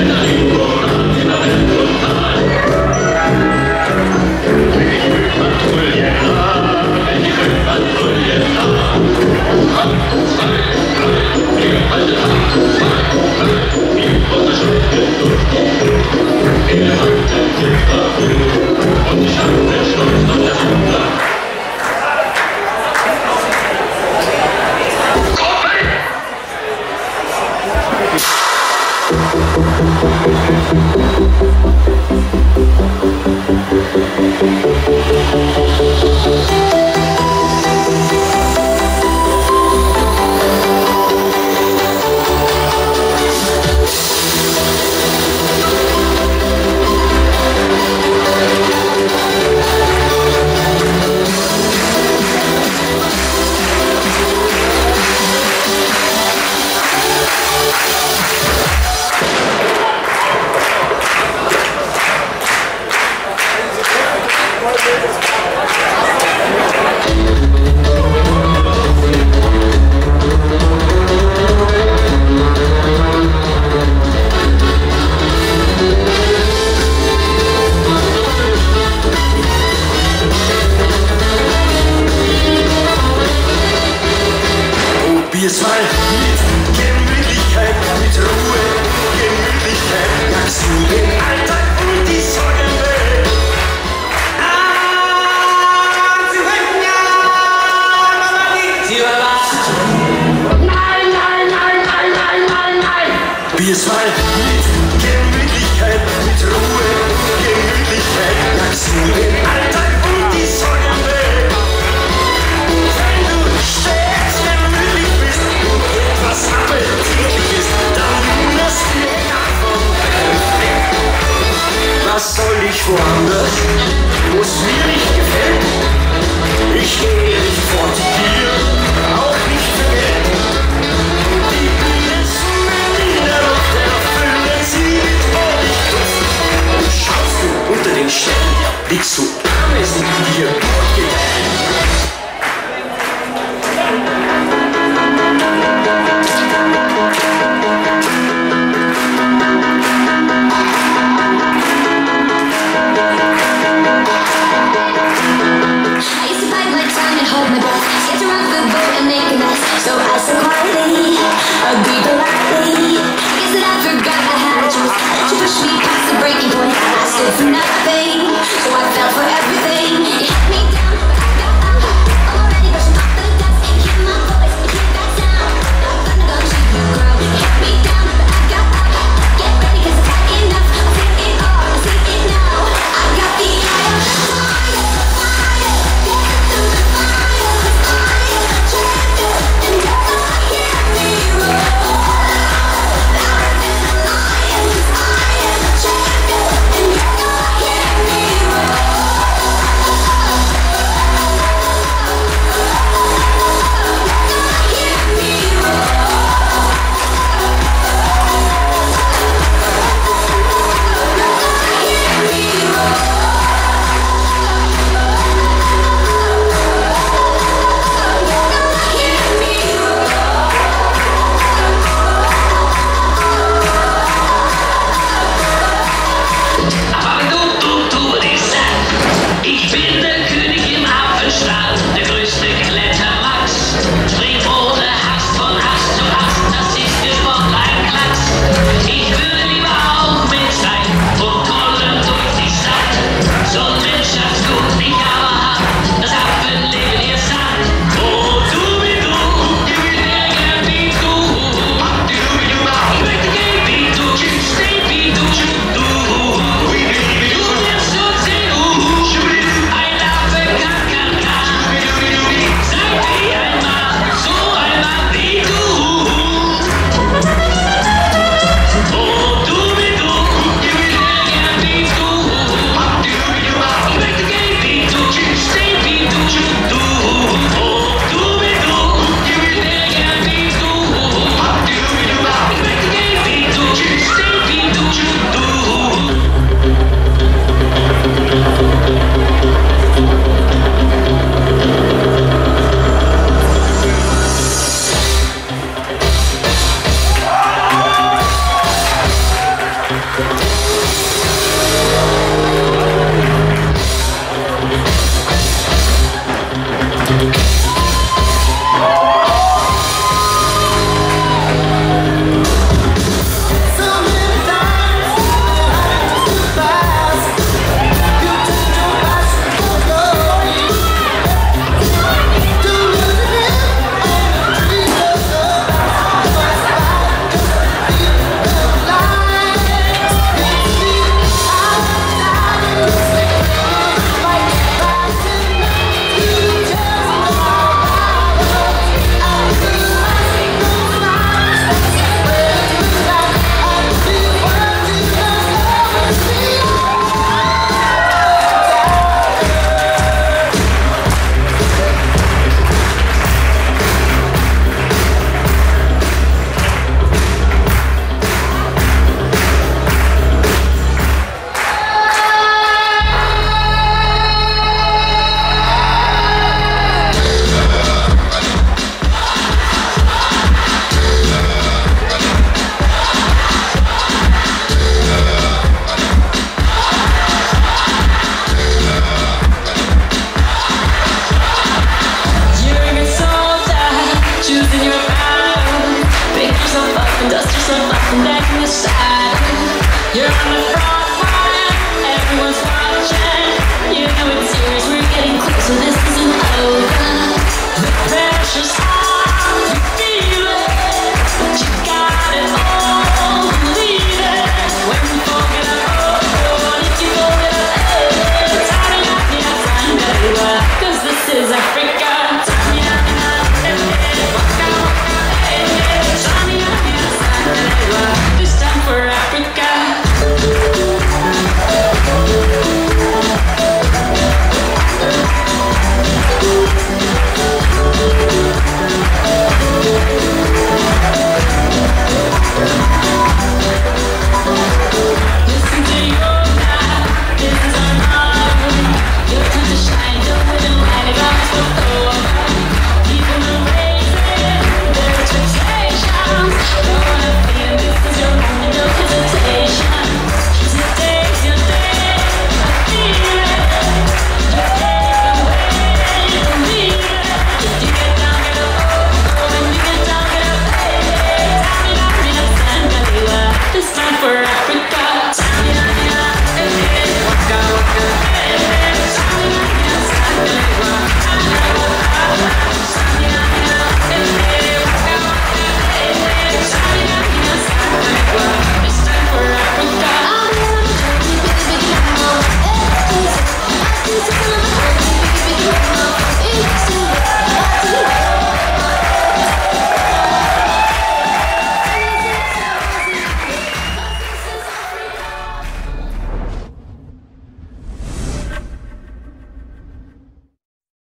Amen. Probier's mal mit Gemütlichkeit, mit Ruhe, Gemütlichkeit, jagst du den Alltag Was soll ich woanders, wo's mir nicht gefällt? Ich gehe nicht fort hier, auch nicht für Geld. Die Bühne zu Berliner Luft erfüllen sie mit Honigduft. Und schaust du unter den Sternen, blickst du Ameisen, die dir. So quietly, I'll be politely. Guess that I forgot. You pushed me past the breaking point. I stood for nothing, so I fell for everything. Einstein.